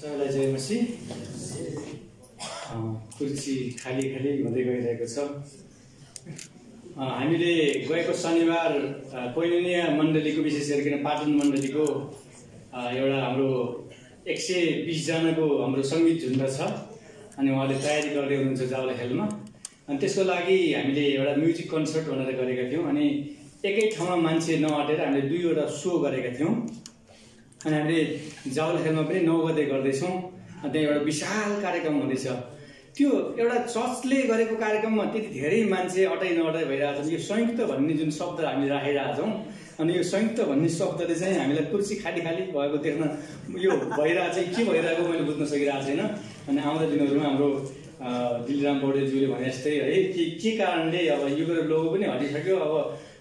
सबैलाई जय मसी कुर्सी खाली खाली हुँदै गइरहेको छ। हामीले गएको शनिबार अ, कोइनिया मण्डलीको विशेष गरिकन पाटन मण्डलीको एउटा हाम्रो एक सय बिसजनाको हाम्रो सङ्गीत झुन्ड छ। अनि उहाँले तयारी गर्दै हुनुहुन्छ जावला खेलमा अनि त्यसको लागि हामीले एउटा म्युजिक कन्सर्ट भनेर गरेका थियौँ। अनि एकै ठाउँमा मान्छे नअटेर हामीले दुईवटा सो गरेका थियौँ। अनि हामीले जावल खेलमा पनि नौ गते गर्दैछौँ। त्यहाँ एउटा विशाल कार्यक्रम हुँदैछ। त्यो एउटा चर्चले गरेको कार्यक्रममा त्यति धेरै मान्छे अटाइ नअटाइ भइरहेको छ यो संयुक्त भन्ने जुन शब्द हामीले राखिरहेको छौँ अनि यो संयुक्त भन्ने शब्दले चाहिँ हामीलाई कुर्सी खाली खाली भएको देख्न यो भइरहेको चाहिँ के भइरहेको मैले बुझ्न सकिरहेको छैन। अनि आउँदो दिनहरूमा हाम्रो दिलराम पौडेलज्यूले भने जस्तै है के के कारणले अब यो लोगो पनि हटिसक्यो? अब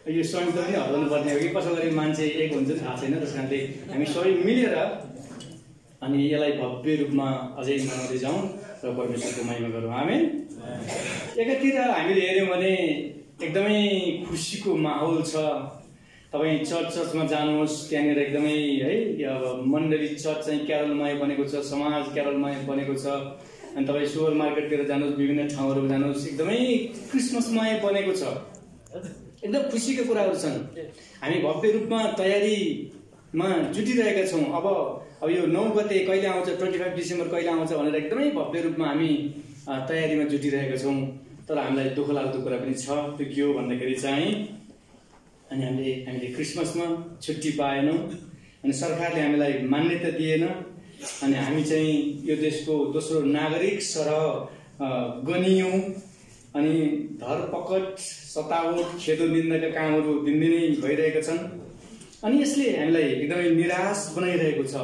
यो संयुक्त पनि पर्ने हो कि? कसो गरी मान्छे एक हुन्छ थाहा छैन। त्यस कारणले हामी सबै मिलेर अनि यसलाई भव्य रूपमा अझै मनाउँदै जाउँ र परमेश्वरको महिमा गरौँ। आमेन। एकातिर हामीले हेऱ्यौँ भने एकदमै खुसीको माहौल छ। तपाईँ चर्च चर्चमा जानुहोस्। त्यहाँनिर एकदमै है अब मण्डली चर्च चाहिँ क्यारलमय बनेको छ समाज क्यारलमय बनेको छ। अनि तपाईँ सुपर मार्केटतिर जानुहोस् विभिन्न ठाउँहरू जानुहोस्। एकदमै क्रिसमसमय बनेको छ। एकदम खुसीको कुराहरू छन् हामी भव्य रूपमा तयारीमा जुटिरहेका छौँ। अब अब यो नौ गते कहिले आउँछ ट्वेन्टी फाइभ डिसेम्बर कहिले आउँछ भनेर एकदमै भव्य रूपमा हामी तयारीमा जुटिरहेका छौँ। तर हामीलाई दुःख लाग्दो कुरा पनि छ। त्यो के हो भन्दाखेरि चाहिँ अनि हामीले हामीले क्रिसमसमा छुट्टी पाएनौँ। अनि सरकारले हामीलाई मान्यता दिएन। अनि हामी चाहिँ यो देशको दोस्रो नागरिक सरह गनियौँ। अनि धरपकड सतावट खेदो निन्दाका कामहरू दिनदिनै भइरहेका छन्। अनि यसले हामीलाई एकदमै निराश बनाइरहेको छ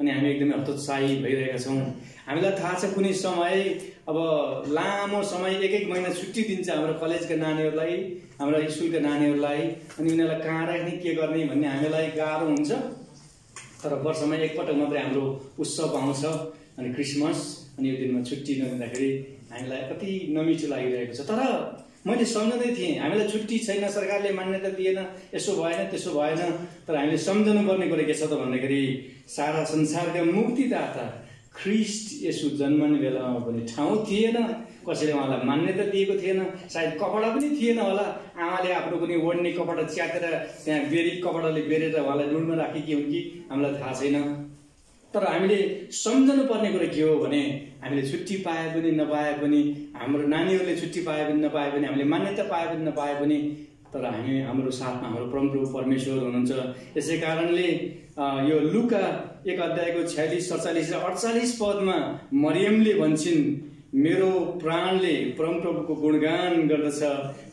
अनि हामी एकदमै हतोत्साही भइरहेका छौँ। हामीलाई थाहा छ कुनै समय अब लामो समय एक एक महिना छुट्टी दिन्छ हाम्रो कलेजका नानीहरूलाई हाम्रो स्कुलका नानीहरूलाई अनि उनीहरूलाई कहाँ राख्ने के गर्ने भन्ने हामीलाई गाह्रो हुन्छ। तर वर्षमा एकपटक मात्रै हाम्रो उत्सव आउँछ अनि क्रिसमस अनि यो दिनमा छुट्टी नदिँदाखेरि हामीलाई कति नमिठो लागिरहेको छ। तर मैले सम्झँदै थिएँ हामीलाई छुट्टी छैन सरकारले मान्यता दिएन यसो भएन त्यसो भएन तर हामीले सम्झनु पर्ने कुरा के छ त भन्दाखेरि सारा संसारका मुक्तिदाता ख्रिस्ट यसो जन्मने बेलामा पनि ठाउँ थिएन कसैले उहाँलाई मान्यता दिएको थिएन सायद कपडा पनि थिएन होला। आमाले आफ्नो कुनै ओढ्ने कपडा च्यातेर त्यहाँ बेरी कपडाले बेरेर उहाँलाई रुममा राखेकी हुन् कि? हामीलाई थाहा छैन। तर हामीले सम्झनु पर्ने कुरा के हो भने हामीले छुट्टी पाए पनि नपाए पनि हाम्रो नानीहरूले छुट्टी पाए पनि नपाए पनि हामीले मान्यता पाए पनि नपाए पनि तर हामी हाम्रो साथमा हाम्रो परमप्रभु परमेश्वर हुनुहुन्छ। यसै कारणले यो लुका एक अध्यायको छ्यालिस सडचालिस र अडचालिस पदमा मरियमले भन्छन् मेरो प्राणले परमप्रभुको गुणगान गर्दछ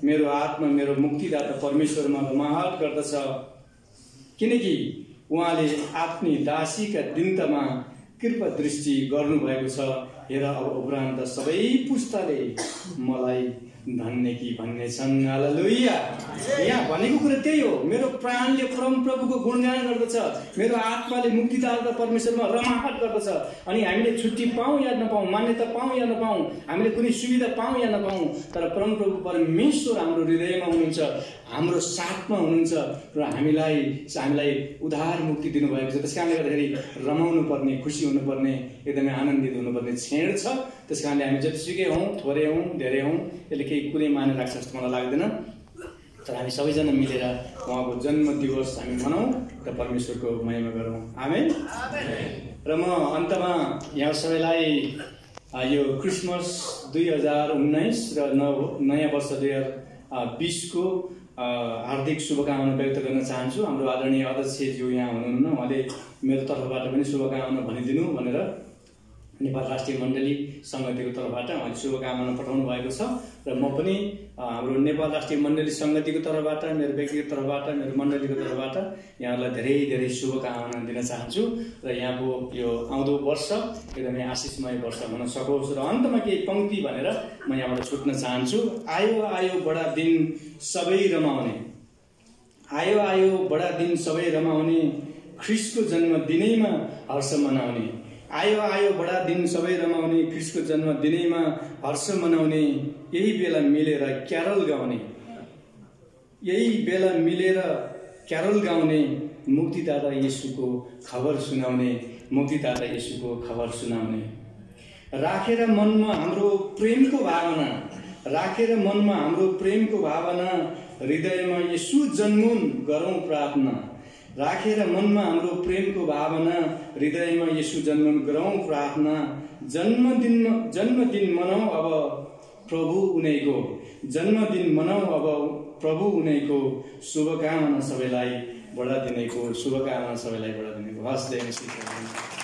मेरो आत्मा मेरो मुक्तिदाता परमेश्वरमा रमाहट गर्दछ। किनकि उहाँले आफ्नी दासीका दिन्तमा कृपा दृष्टि गर्नुभएको छ। हेर अब उपरान्त सबै पुस्ताले मलाई धन्य कि भन्ने छन् यहाँ भनेको कुरा त्यही हो। मेरो प्राणले परम प्रभुको गुणगान गर्दछ। मेरो आत्माले मुक्तिदाता परमेश्वरमा रमाहट गर्दछ। अनि हामीले छुट्टी पाऊँ या नपाऊँ मान्यता पाऊँ या नपाऊँ हामीले कुनै सुविधा पाऊँ या नपाऊँ तर परमप्रभु परमेश्वर हाम्रो हृदयमा हुनुहुन्छ हाम्रो साथमा हुनुहुन्छ र हामीलाई हामीलाई उधार मुक्ति दिनुभएको छ। त्यस कारणले गर्दाखेरि रमाउनु पर्ने खुसी हुनुपर्ने एकदमै आनन्दित हुनुपर्ने क्षण छ। त्यस कारणले हामी जतिसुकै हौँ थोरै हौँ धेरै हौँ यसले केही कुनै माने राख्छ जस्तो मलाई लाग्दैन। तर हामी सबैजना मिलेर उहाँको जन्म दिवस हामी मनाउँ र परमेश्वरको महिमा गरौँ। आमेन। र म अन्तमा यहाँ सबैलाई यो क्रिसमस दुई हजार उन्नाइस र न नयाँ वर्ष दुई हजार बिसको हार्दिक शुभकामना व्यक्त गर्न चाहन्छु। हाम्रो आदरणीय अध्यक्षज्यू यहाँ हुनुहुन्न। उहाँले मेरो तर्फबाट पनि शुभकामना भनिदिनु भनेर नेपाल राष्ट्रिय मण्डली सङ्गतिको तर्फबाट उहाँले शुभकामना पठाउनु भएको छ। र म पनि हाम्रो नेपाल राष्ट्रिय मण्डली सङ्गतिको तर्फबाट मेरो व्यक्तिगत तर्फबाट मेरो मण्डलीको तर्फबाट यहाँहरूलाई धेरै धेरै शुभकामना दिन चाहन्छु। र यहाँको यो आउँदो वर्ष एकदमै आशिषमय वर्ष हुन सकोस् र अन्तमा केही पङ्क्ति भनेर म यहाँबाट छुट्न चाहन्छु। आयो आयो बडा दिन सबै रमाउने। आयो आयो बडा दिन सबै रमाउने। ख्रिसको जन्म दिनैमा हर्ष मनाउने। आयो आयो बडा दिन सबै रमाउने ख्रिसको जन्म दिनैमा हर्ष मनाउने यही बेला मिलेर क्यारल गाउने। यही बेला मिलेर क्यारल गाउने मुक्तिदाता येसुको खबर सुनाउने मुक्तिदाता यसुको खबर सुनाउने। राखेर मनमा हाम्रो प्रेमको भावना राखेर मनमा हाम्रो प्रेमको भावना हृदयमा यसु जन्मुन गरौँ प्रार्थना। राखेर मनमा हाम्रो प्रेमको भावना हृदयमा यसु जन्मुन गरौँ प्रार्थना जन्मदिनमा जन्मदिन मनाऊ अब प्रभु उनैको जन्मदिन मनाऊ अब प्रभु उनैको शुभकामना सबैलाई बढाइदिनेको शुभकामना सबैलाई बढाइदिनेको। हस् जय मसीह